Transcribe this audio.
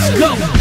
Let's go.